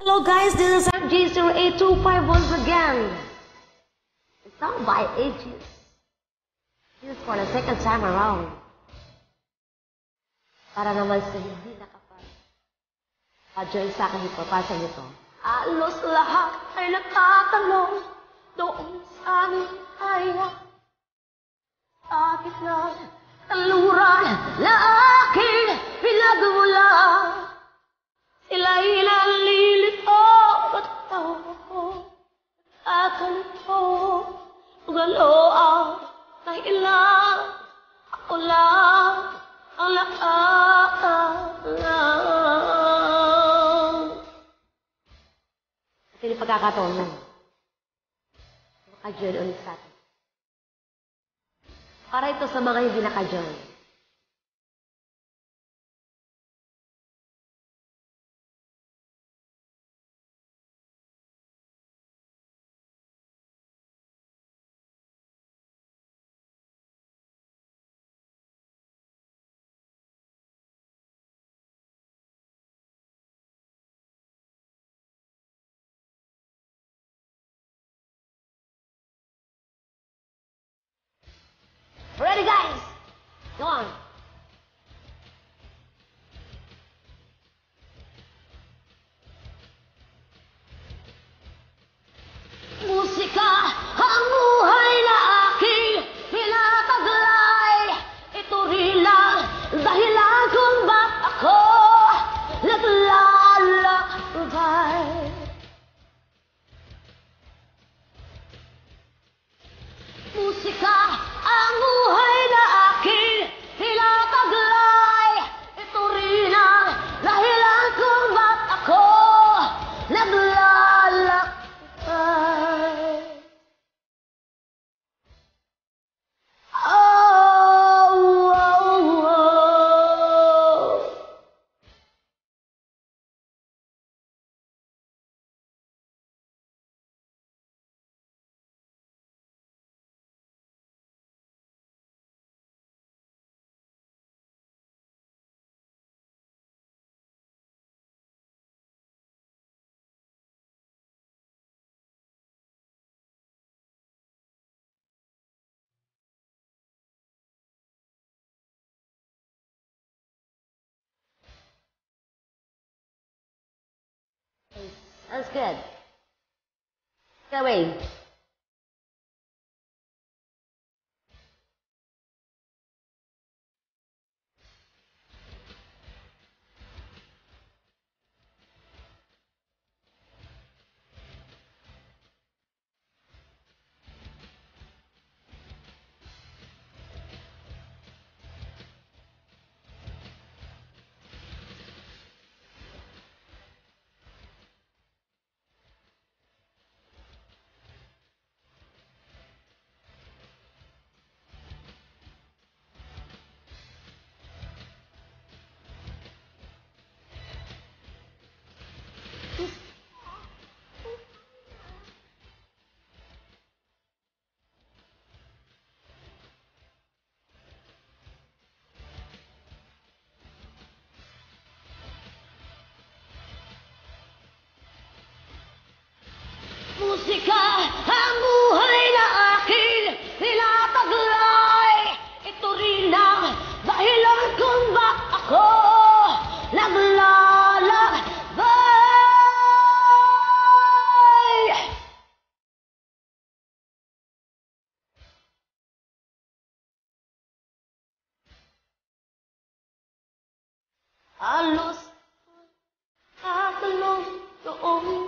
Hello guys, this is mg 825 once again. It's not by ages. This is for the second time around. Para naman ah, sa hindi nakapag-join sa akin ito, pasa nito. Alos lahat ay nakatalong doon sa aming kaya. Akin lang, taluran na akin. galaw ang kailan Ako lang ang nakakalang At yun yung pagkakataon mo. Nakajol ulit sa atin. Para ito sa mga hindi nakajol. Ready, guys? Go on. That was good. Go away. musika ang buhay na akin tinataglay. Ito rin ang dahilan kung bakit ako naglalakbay. Alos at long doon